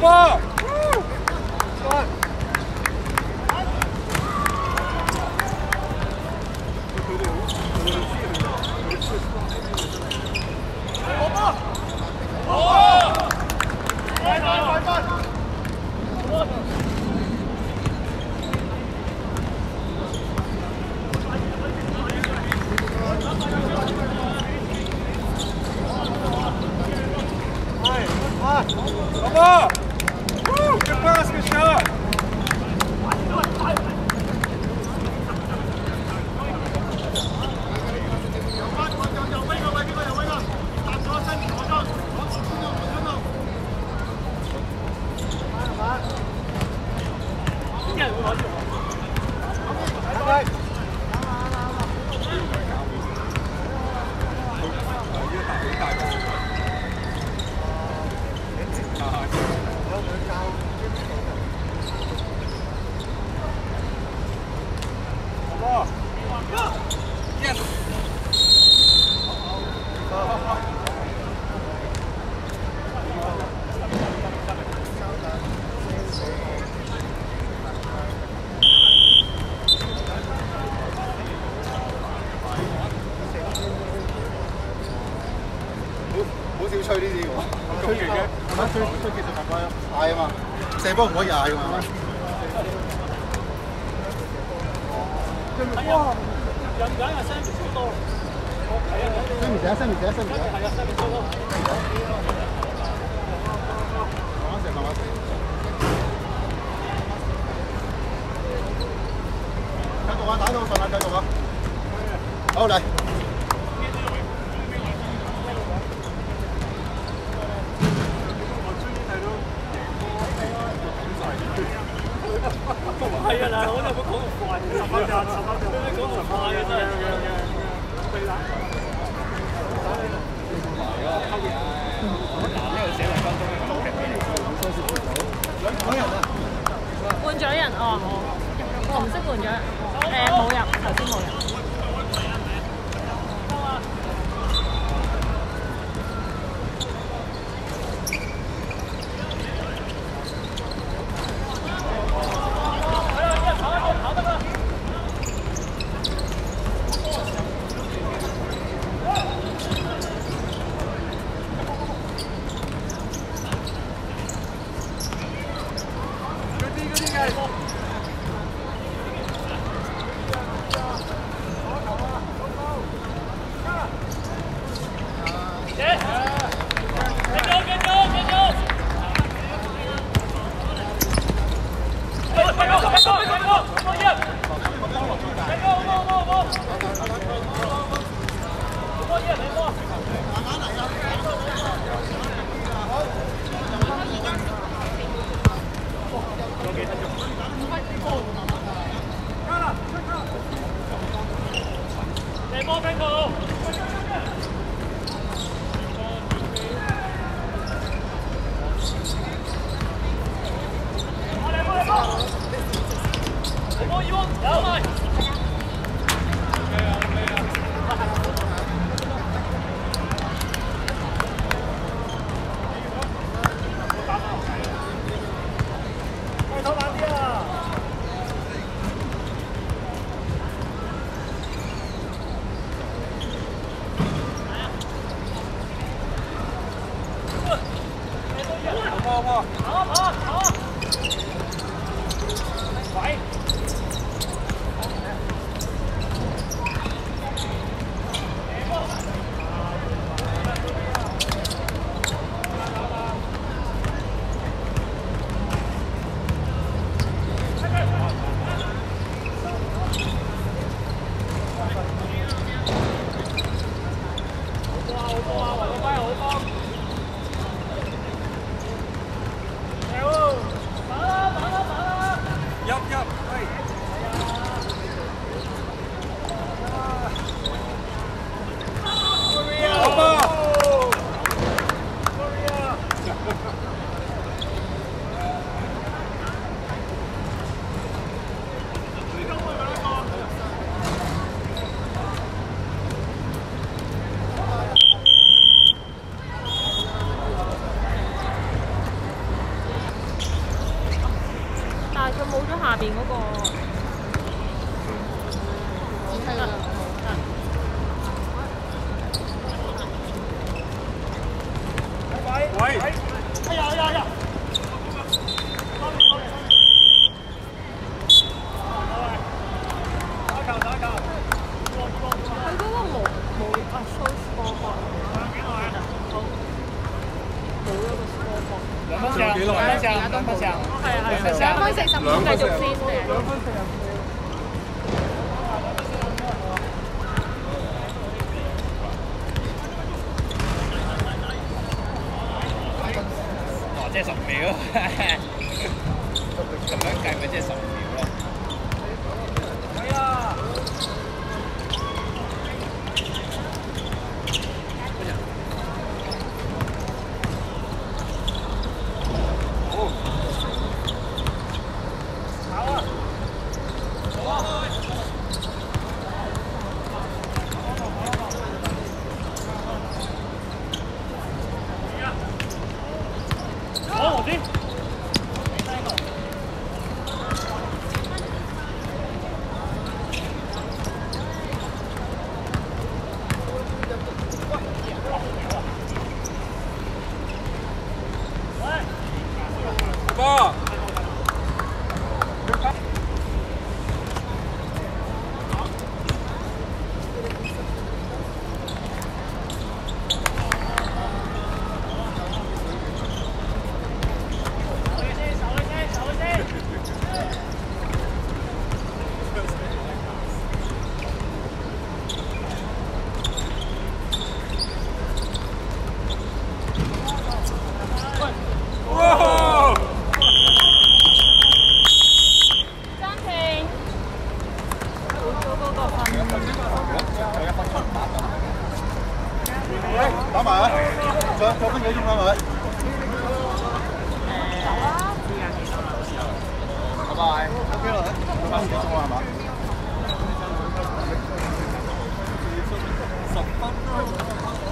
Bravo! 吹呢啲喎，吹完嘅，吹吹技術大概嗌啊嘛，射波唔可以嗌㗎嘛。哇！人揀係三秒超多，三秒仔，三秒仔，三秒仔，係啊，三秒超多。慢慢射，慢慢射。繼續啊，打到上啊，繼續啊。好嚟。哎呀哎呀哎呀！幾耐啊？而家都冇。係啊係啊。兩分四十五，繼續先嘅。兩分四十五。哦，即十秒，咁樣計咪即十秒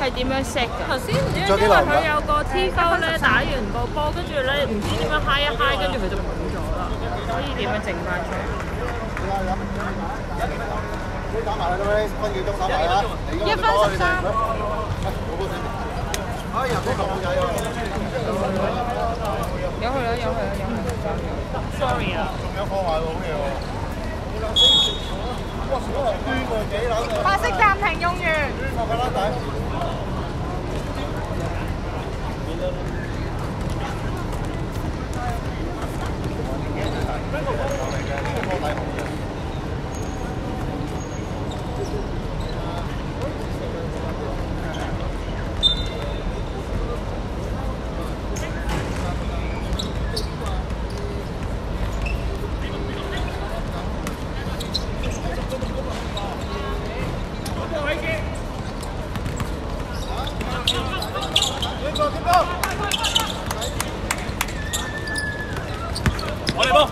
係點樣 set 㗎？頭先唔知因為佢有個 T 勾咧，打完個波，跟住咧唔知點樣嗨一嗨，跟住佢就冇咗啦。可以點樣整翻出嚟？你打埋啦，分幾鐘打埋啦？一分十三。哎呀，呢個好仔喎！有佢啦，有佢啦，有佢。Sorry 啊。仲有破壞喎，好嘢喎！哇，小龍圈喎，幾撚啊！白色暫停用完。嗯、这，的。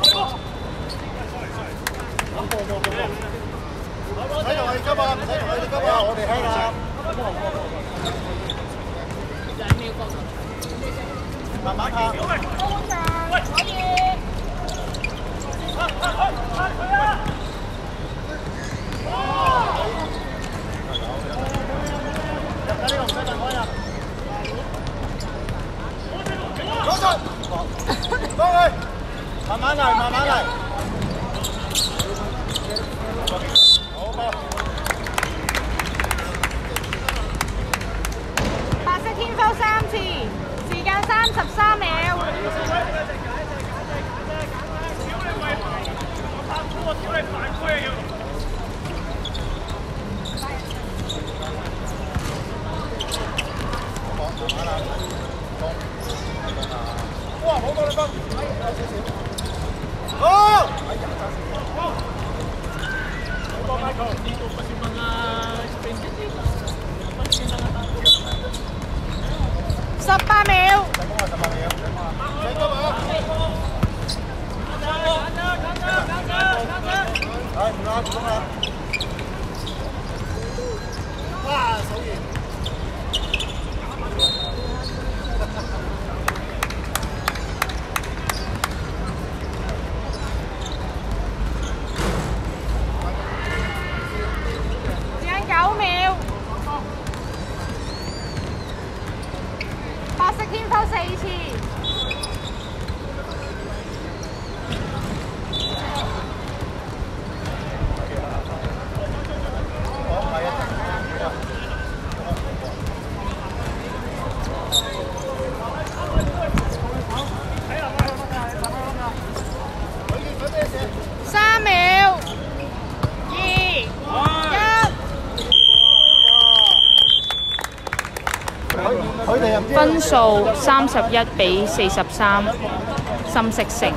我哋波，睇同佢急啊！睇同佢急啊！我哋喺啦。慢慢拍。可以。呢個唔使等開啊！左出，過去，慢慢嚟，慢慢嚟。白色天空三次，時間三十三秒。哇！好多你分。好。十八秒。十八秒。成功啊！係唔啦，唔啦。哇！手數三十一比四十三，深色城。